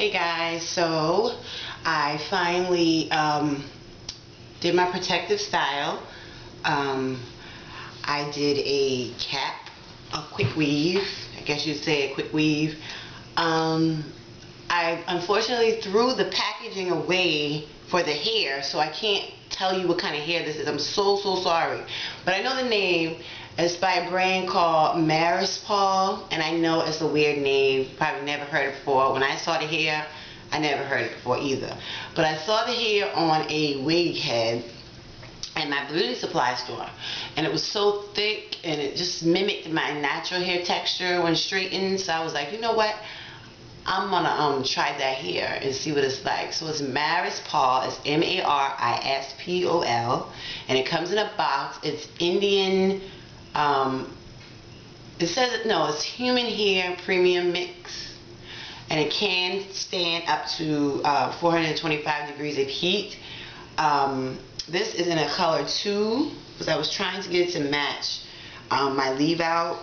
Hey guys, so I finally um, did my protective style. Um, I did a cap, a quick weave, I guess you'd say a quick weave. Um, I unfortunately threw the packaging away for the hair, so I can't tell you what kind of hair this is. I'm so, so sorry. But I know the name. It's by a brand called Marispol, and I know it's a weird name. Probably never heard it before. When I saw the hair, I never heard it before either. But I saw the hair on a wig head at my beauty supply store. And it was so thick, and it just mimicked my natural hair texture when straightened. So I was like, you know what? I'm gonna um try that here and see what it's like. So it's Marispol. It's M-A-R-I-S-P-O-L, and it comes in a box. It's Indian. Um, it says no. It's human hair premium mix, and it can stand up to uh, 425 degrees of heat. Um, this is in a color two because I was trying to get it to match um, my leave out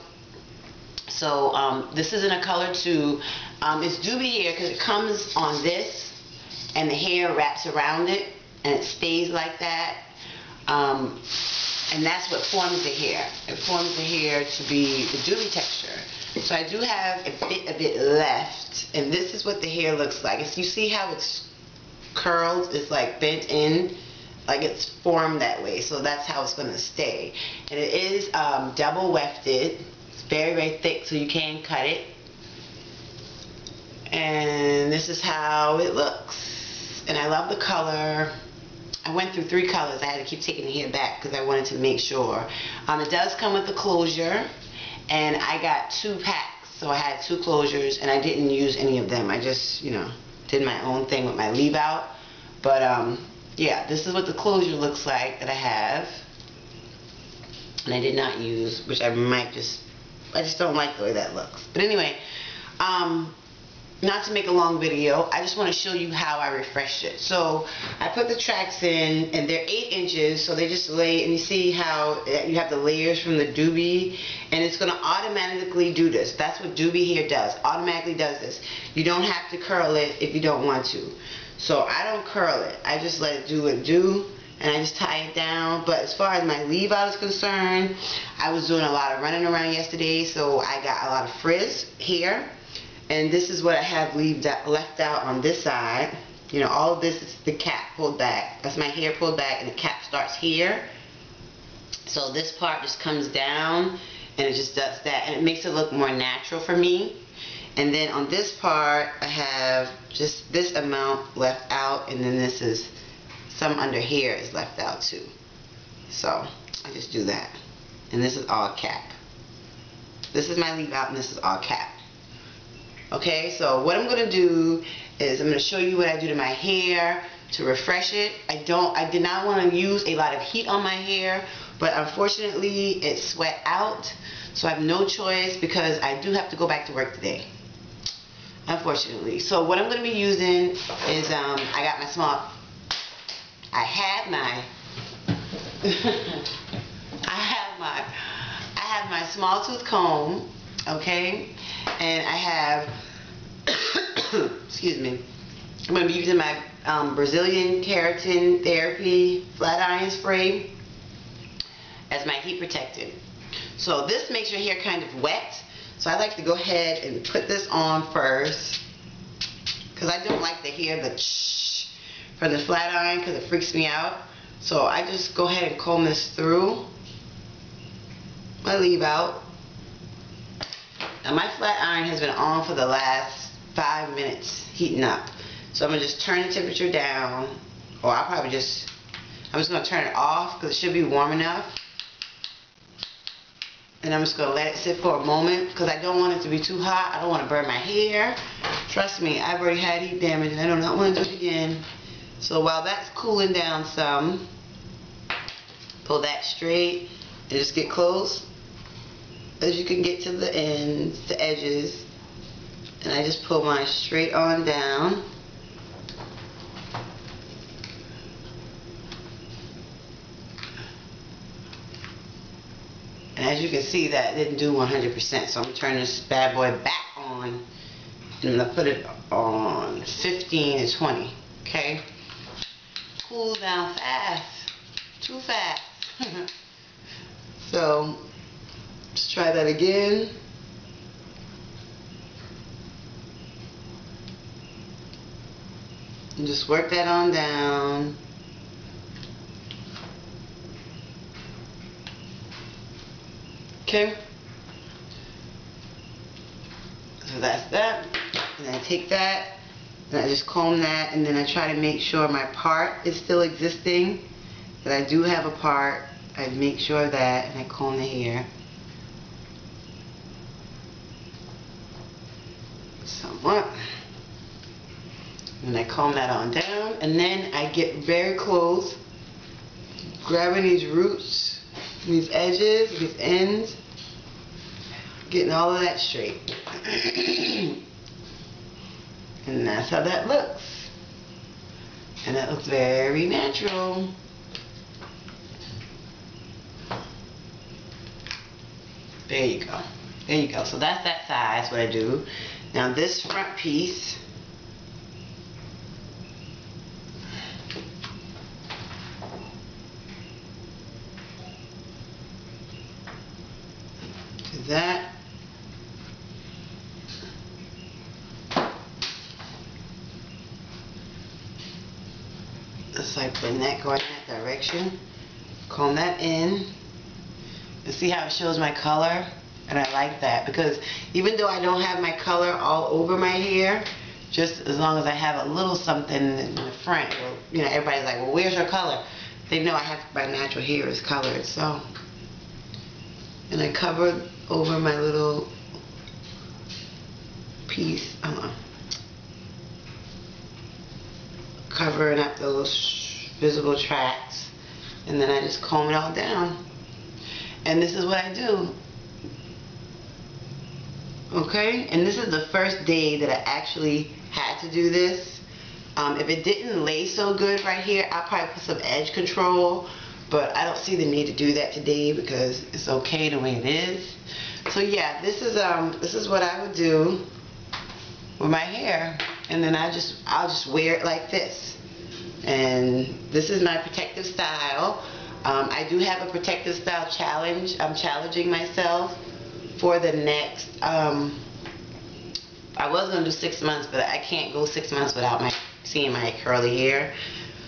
so um, this is in a color two. Um, it's doobie hair because it comes on this and the hair wraps around it and it stays like that. And that's what forms the hair. It forms the hair to be the dewy texture. So I do have a bit of it left. And this is what the hair looks like. If you see how it's curled, it's like bent in like it's formed that way so that's how it's going to stay and it is um, double wefted it's very, very thick so you can cut it. And this is how it looks. And I love the color. I went through three colors. I had to keep taking the hair back because I wanted to make sure. Um, it does come with the closure. And I got two packs. So I had two closures and I didn't use any of them. I just, you know, did my own thing with my leave out. But, um, yeah, this is what the closure looks like that I have. And I did not use, which I might just I just don't like the way that looks. But anyway, um, not to make a long video, I just want to show you how I refreshed it. So I put the tracks in, and they're 8 inches, so they just lay, and you see how uh, you have the layers from the doobie, and it's going to automatically do this. That's what doobie hair does, automatically does this. You don't have to curl it if you don't want to. So I don't curl it, I just let it do what it do and I just tie it down. But as far as my leave out is concerned, I was doing a lot of running around yesterday, so I got a lot of frizz here. And this is what I have left out on this side. You know, all of this is the cap pulled back. That's my hair pulled back, and the cap starts here. So this part just comes down, and it just does that. And it makes it look more natural for me. And then on this part, I have just this amount left out, and then this is some under here is left out too. So I just do that. And this is all cap. This is my leave out and this is all cap. Okay, so what I'm going to do is I'm going to show you what I do to my hair to refresh it. I don't, I did not want to use a lot of heat on my hair, but unfortunately it sweat out. So I have no choice because I do have to go back to work today. Unfortunately. So what I'm going to be using is, um, I got my small I had my I have my I have my small tooth comb, okay, and I have excuse me. I'm going to be using my um, Brazilian keratin therapy flat iron spray as my heat protectant. So this makes your hair kind of wet. So I like to go ahead and put this on first because I don't like to hear the shh from the flat iron because it freaks me out. So I just go ahead and comb this through my leave out. Now my flat iron has been on for the last five minutes heating up. So I'm going to just turn the temperature down or I'll probably just, I'm just going to turn it off because it should be warm enough. And I'm just going to let it sit for a moment because I don't want it to be too hot. I don't want to burn my hair. Trust me, I've already had heat damage and I do not want to do it again. So while that's cooling down some, pull that straight and just get close as you can get to the ends, the edges. And I just pull mine straight on down. And as you can see, that didn't do 100%. So I'm turning this bad boy back on. And I'm going to put it on 15 to 20, okay? Cool down fast, too fast. so, let's try that again. And just work that on down. Okay. So that's that. And I take that and I just comb that and then I try to make sure my part is still existing. That I do have a part. I make sure of that and I comb the hair. Somewhat. And I comb that on down and then I get very close grabbing these roots, these edges, these ends, getting all of that straight. and that's how that looks. And that looks very natural. There you go. There you go. So that's that size, what I do. Now this front piece, that. Just like the that going in that direction. Comb that in. See how it shows my color? And I like that because even though I don't have my color all over my hair, just as long as I have a little something in the front, you know, everybody's like, well, where's your color? They know I have my natural hair is colored, so. And I covered over my little piece, uh, covering up those visible tracks, and then I just comb it all down. And this is what I do. Okay, and this is the first day that I actually had to do this. Um, if it didn't lay so good right here, I'll probably put some edge control but I don't see the need to do that today because it's okay the way it is. So yeah, this is um this is what I would do with my hair, and then I just I'll just wear it like this. And this is my protective style. Um, I do have a protective style challenge. I'm challenging myself for the next. Um, I was gonna do six months, but I can't go six months without my seeing my curly hair.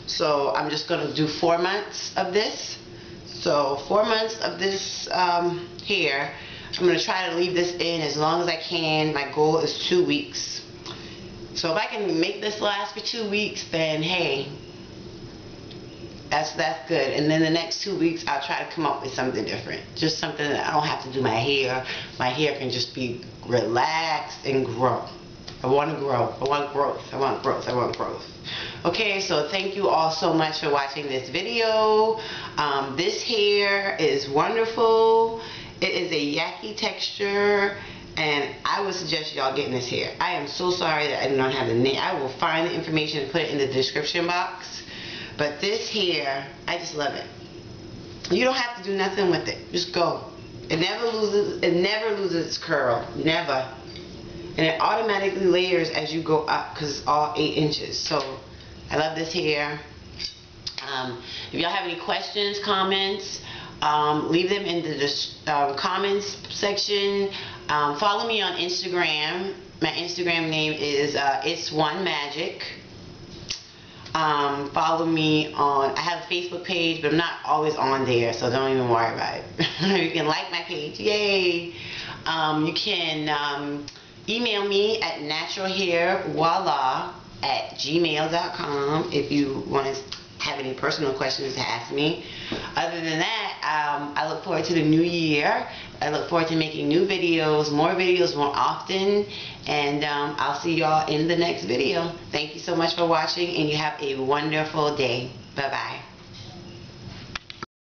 So I'm just going to do four months of this. So four months of this um, here. I'm going to try to leave this in as long as I can. My goal is two weeks. So if I can make this last for two weeks, then hey, that's that's good. And then the next two weeks, I'll try to come up with something different. Just something that I don't have to do my hair. My hair can just be relaxed and grow. I want to grow. I want growth. I want growth. I want growth. Okay, so thank you all so much for watching this video. Um, this hair is wonderful. It is a yaki texture and I would suggest y'all getting this hair. I am so sorry that I do not have the name. I will find the information and put it in the description box. But this hair, I just love it. You don't have to do nothing with it. Just go. It never loses. It never loses its curl. Never and it automatically layers as you go up because it's all 8 inches. So I love this hair. Um, if y'all have any questions, comments, um, leave them in the uh, comments section. Um, follow me on Instagram. My Instagram name is uh, It's One Magic. Um, follow me on, I have a Facebook page, but I'm not always on there, so don't even worry about it. you can like my page, yay! Um, you can um, Email me at naturalhairwala at gmail.com if you want to have any personal questions to ask me. Other than that, um, I look forward to the new year. I look forward to making new videos, more videos more often, and um, I'll see y'all in the next video. Thank you so much for watching, and you have a wonderful day. Bye-bye.